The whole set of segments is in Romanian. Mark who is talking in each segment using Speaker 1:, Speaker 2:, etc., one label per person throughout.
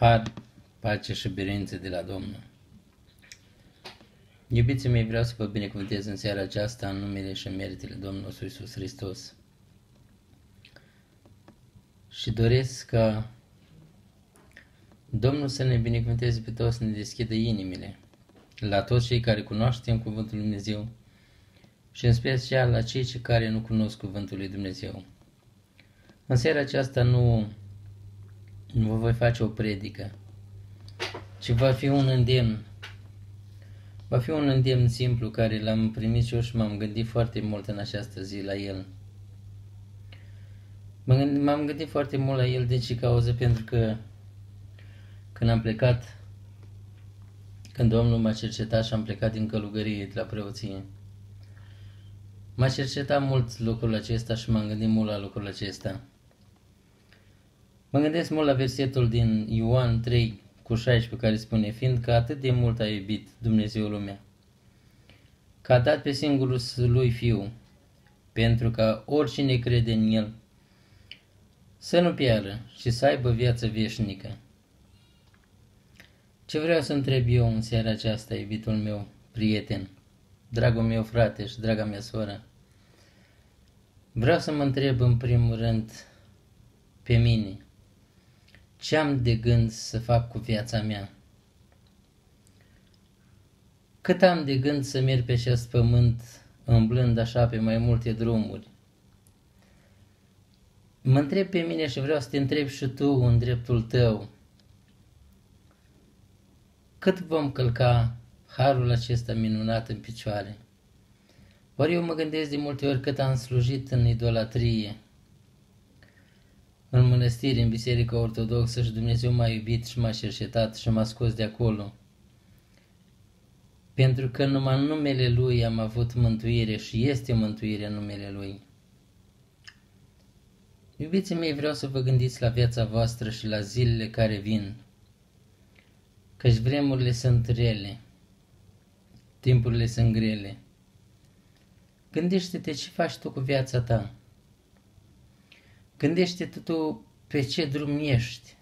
Speaker 1: Har, pace și biruință de la Domnul. Iubiții mei, vreau să vă binecuvântez în seara aceasta în numele și în meritele Domnului nostru Iisus Hristos. Și doresc ca Domnul să ne binecuvânteze pe toți, să ne deschidă inimile la toți cei care cunoaștem Cuvântul Lui Dumnezeu și în special la cei care nu cunosc Cuvântul Lui Dumnezeu. În seara aceasta nu nu vă voi face o predică, ci va fi un îndemn. Va fi un îndemn simplu care l-am primit și eu și m-am gândit foarte mult în această zi la el. M-am gândit foarte mult la el de ce cauză, pentru că când am plecat, când Domnul m-a cercetat și am plecat din călugărie de la preoție, m-a cercetat mult lucrul acesta și m-am gândit mult la lucrul acesta. Mă gândesc mult la versetul din Ioan 3 cu 16 care spune, fiindcă atât de mult a iubit Dumnezeu lumea, că a dat pe singurul lui Fiu, pentru ca oricine crede în El să nu piară și să aibă viață veșnică. Ce vreau să întreb eu în seara aceasta, iubitul meu, prieten, dragul meu frate și draga mea soră? Vreau să mă întreb în primul rând pe mine, ce am de gând să fac cu viața mea? Cât am de gând să merg pe acest pământ îmblând așa pe mai multe drumuri? Mă întreb pe mine și vreau să te întreb și tu în dreptul tău. Cât vom călca harul acesta minunat în picioare? Ori eu mă gândesc de multe ori cât am slujit în idolatrie, în mănăstiri, în Biserica Ortodoxă și Dumnezeu m-a iubit și m-a cercetat și m-a scos de acolo. Pentru că numai în numele Lui am avut mântuire și este mântuire în numele Lui. Iubiții mei, vreau să vă gândiți la viața voastră și la zilele care vin, căci vremurile sunt rele, timpurile sunt grele. Gândește-te ce faci tu cu viața ta. Gândește-te tu pe ce drum ești.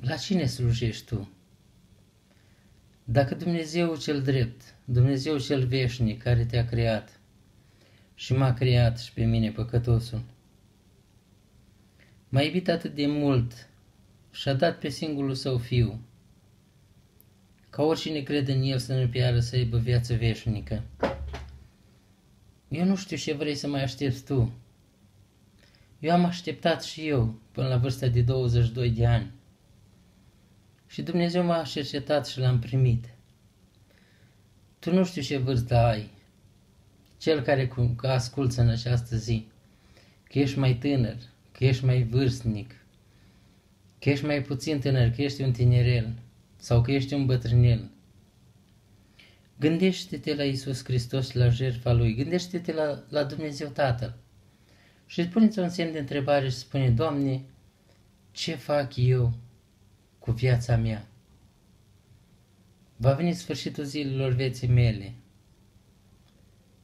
Speaker 1: La cine slujești tu? Dacă Dumnezeu cel drept, Dumnezeu cel veșnic care te-a creat și m-a creat și pe mine păcătosul, m-a iubit atât de mult și a dat pe singurul său fiu, ca oricine crede în el să nu piară să aibă viață veșnică. Eu nu știu ce vrei să mai aștepți tu. Eu am așteptat și eu până la vârsta de 22 de ani. Și Dumnezeu m-a cercetat și l-am primit. Tu nu știu ce vârstă ai. Cel care cu, că asculță în această zi, că ești mai tânăr, că ești mai vârstnic, că ești mai puțin tânăr, că ești un tinerel sau că ești un bătrânel. Gândește-te la Isus Hristos și la jertfa Lui. Gândește-te la, la Dumnezeu Tatăl. Și spuneți un semn de întrebare și spune, Doamne, ce fac eu cu viața mea? Va veni sfârșitul zilelor vieții mele.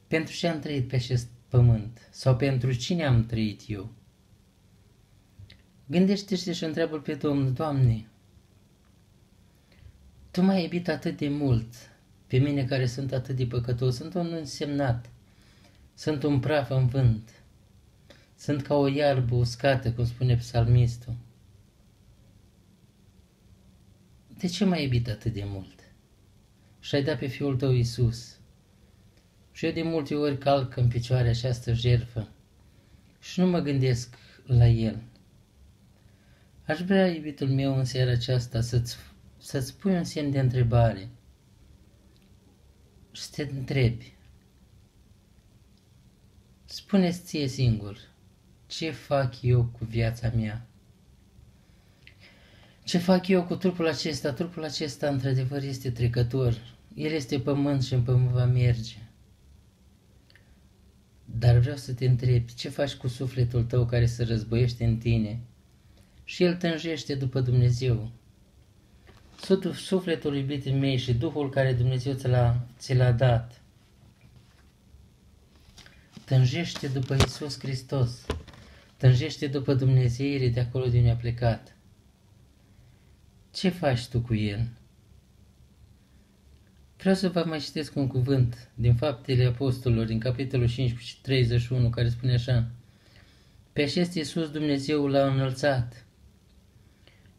Speaker 1: Pentru ce am trăit pe acest pământ? Sau pentru cine am trăit eu? Gândește-te și întreabă pe Domnul, Doamne, Tu m-ai iubit atât de mult, pe mine care sunt atât de păcătos, sunt un însemnat, sunt un praf în vânt, sunt ca o iarbă uscată, cum spune psalmistul. De ce m-ai iubit atât de mult? Și ai dat pe Fiul tău Iisus. Și eu de multe ori calc în picioare această jerfă și nu mă gândesc la El. Aș vrea, iubitul meu, în seara aceasta să-ți, să-ți pui un semn de întrebare – și te întrebi, spune-ți ție singur, ce fac eu cu viața mea? Ce fac eu cu trupul acesta? Trupul acesta, într-adevăr, este trecător. El este pământ și în pământ va merge. Dar vreau să te întreb, ce faci cu sufletul tău care se războiește în tine și el tânjește după Dumnezeu? Sufletul iubiții mei și Duhul care Dumnezeu ți l-a, ți l-a dat. Tânjește după Isus Hristos. Tânjește după Dumnezeire de acolo de unde a plecat. Ce faci tu cu el? Vreau să vă mai citesc un cuvânt din Faptele Apostolilor, din capitolul 15 și 31, care spune așa. Pe acest Iisus Dumnezeu l-a înălțat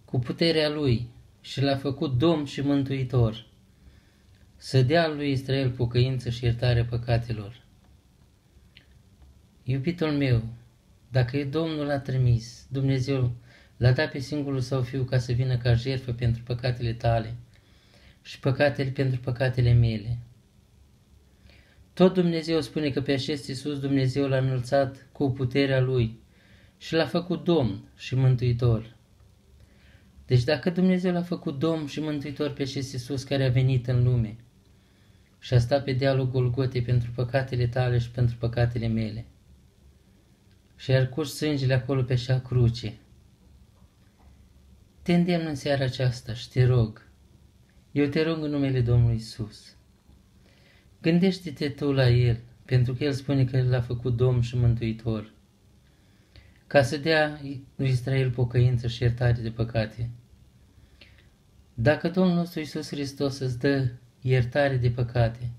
Speaker 1: cu puterea Lui și l-a făcut Domn și Mântuitor, să dea lui Israel pocăință și iertare păcatelor. Iubitul meu, dacă e Domnul l-a trimis, Dumnezeu l-a dat pe singurul său fiu ca să vină ca jertfă pentru păcatele tale și păcatele pentru păcatele mele. Tot Dumnezeu spune că pe acest Iisus Dumnezeu l-a înălțat cu puterea Lui și l-a făcut Domn și Mântuitor. Deci dacă Dumnezeu l-a făcut Domn și Mântuitor pe acest Iisus care a venit în lume și a stat pe dealul Golgotei pentru păcatele tale și pentru păcatele mele și a curs sângele acolo pe așa cruce, te îndemn în seara aceasta și te rog, eu te rog în numele Domnului Isus. Gândește-te tu la El, pentru că El spune că El l-a făcut Domn și Mântuitor, ca să dea lui Israel pocăință și iertare de păcate. Dacă Domnul nostru Isus Hristos îți dă iertare de păcate,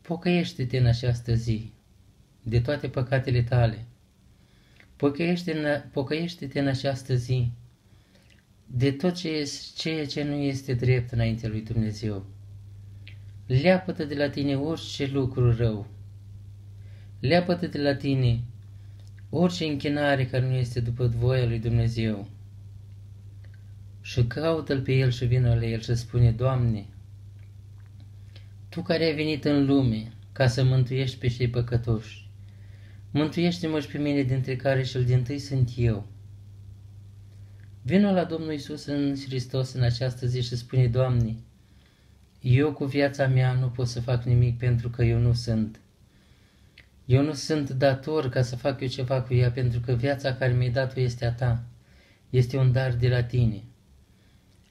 Speaker 1: pocăiește-te în această zi de toate păcatele tale. Pocăiește-te pocăiește în această zi de tot ce este, ceea ce nu este drept înainte lui Dumnezeu. Leapă-te de la tine orice lucru rău. Leapă-te de la tine orice închinare care nu este după voia lui Dumnezeu. Și caută-L pe El și vină la El și spune, Doamne, Tu care ai venit în lume ca să mântuiești pe cei păcătoși, mântuiește-mă și pe mine dintre care cel din tâi sunt eu. Vină la Domnul Isus în Hristos în această zi și spune, Doamne, eu cu viața mea nu pot să fac nimic pentru că eu nu sunt. Eu nu sunt dator ca să fac eu ceva cu ea pentru că viața care mi-ai dat-o este a ta. Este un dar de la tine.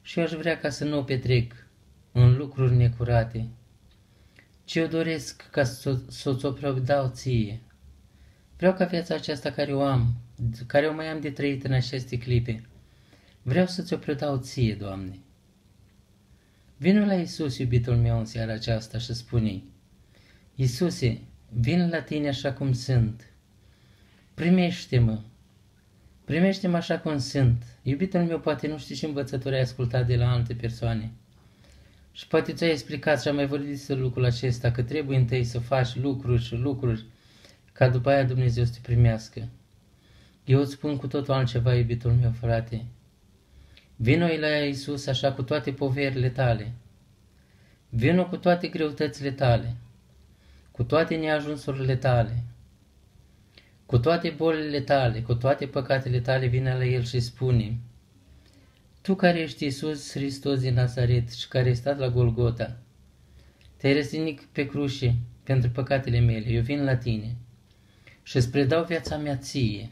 Speaker 1: Și eu aș vrea ca să nu o petrec în lucruri necurate, ci eu doresc ca să, să ți-o dau ție. Vreau ca viața aceasta care o am, care o mai am de trăit în aceste clipe, Vreau să ți-o predau ție, Doamne. Vino la Isus, iubitul meu, în seara aceasta și spune Iisuse, vin la tine așa cum sunt. Primește-mă. Primește-mă așa cum sunt. Iubitul meu, poate nu știi ce învățături ai ascultat de la alte persoane. Și poate ți-ai explicat și am mai vorbit despre lucrul acesta, că trebuie întâi să faci lucruri și lucruri ca după aia Dumnezeu să te primească. Eu îți spun cu totul altceva, iubitul meu, frate. Vino la Iisus așa cu toate poverile tale. Vino cu toate greutățile tale, cu toate neajunsurile tale, cu toate bolile tale, cu toate păcatele tale, vine la El și spune, Tu care ești Iisus Hristos din Nazaret și care ai stat la Golgota, te-ai răstinit pe cruce pentru păcatele mele, eu vin la tine și îți predau viața mea ție,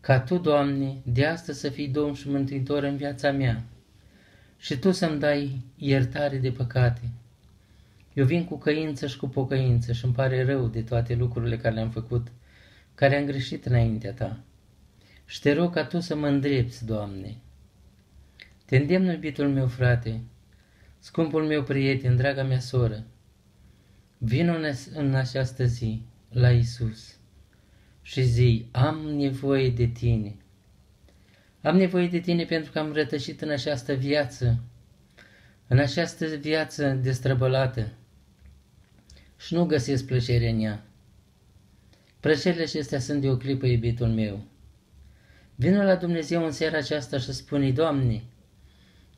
Speaker 1: ca Tu, Doamne, de astăzi să fii Domn și Mântuitor în viața mea și Tu să-mi dai iertare de păcate. Eu vin cu căință și cu pocăință și îmi pare rău de toate lucrurile care le-am făcut, care am greșit înaintea Ta. Și te rog ca Tu să mă îndrepți, Doamne. Te îndemn, iubitul meu frate, scumpul meu prieten, draga mea soră, vin în această zi la Isus și zi, am nevoie de tine. Am nevoie de tine pentru că am rătășit în această viață, în această viață destrăbălată și nu găsesc plăcere în ea. Plăcerile acestea sunt de o clipă, iubitul meu. Vină la Dumnezeu în seara aceasta și spune, Doamne,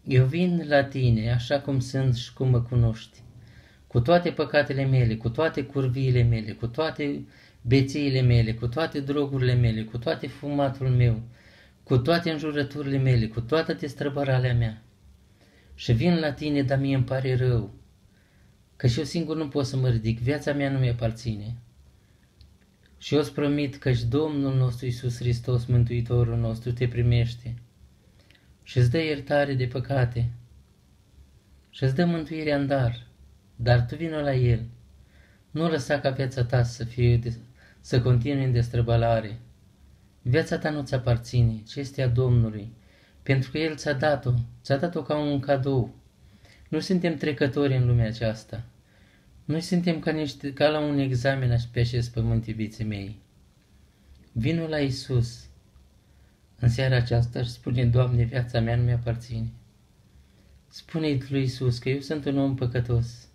Speaker 1: eu vin la Tine așa cum sunt și cum mă cunoști, cu toate păcatele mele, cu toate curviile mele, cu toate bețiile mele, cu toate drogurile mele, cu toate fumatul meu, cu toate înjurăturile mele, cu toată destrăbăralea mea. Și vin la tine, dar mie îmi pare rău, că și eu singur nu pot să mă ridic, viața mea nu mi aparține. Și eu îți promit că și Domnul nostru Iisus Hristos, Mântuitorul nostru, te primește și îți dă iertare de păcate și îți dă mântuirea în dar, dar tu vină la El. Nu lăsa ca viața ta să fie să continui în destrăbălare. Viața ta nu ți aparține, ci este a Domnului, pentru că El ți-a dat-o, ți-a dat-o ca un cadou. Nu suntem trecători în lumea aceasta. Noi suntem ca, niște, ca la un examen pe acest pământ, iubiții mei. Vino la Isus. În seara aceasta și spune, Doamne, viața mea nu mi-aparține. Spune-i lui Isus că eu sunt un om păcătos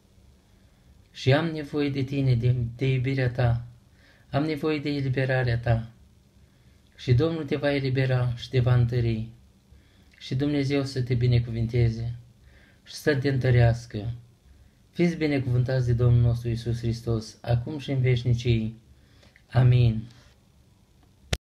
Speaker 1: și am nevoie de tine, de, de iubirea ta, am nevoie de eliberarea ta. Și Domnul te va elibera și te va întări. Și Dumnezeu să te binecuvinteze și să te întărească. Fiți binecuvântați de Domnul nostru Isus Hristos, acum și în veșnicii. Amin.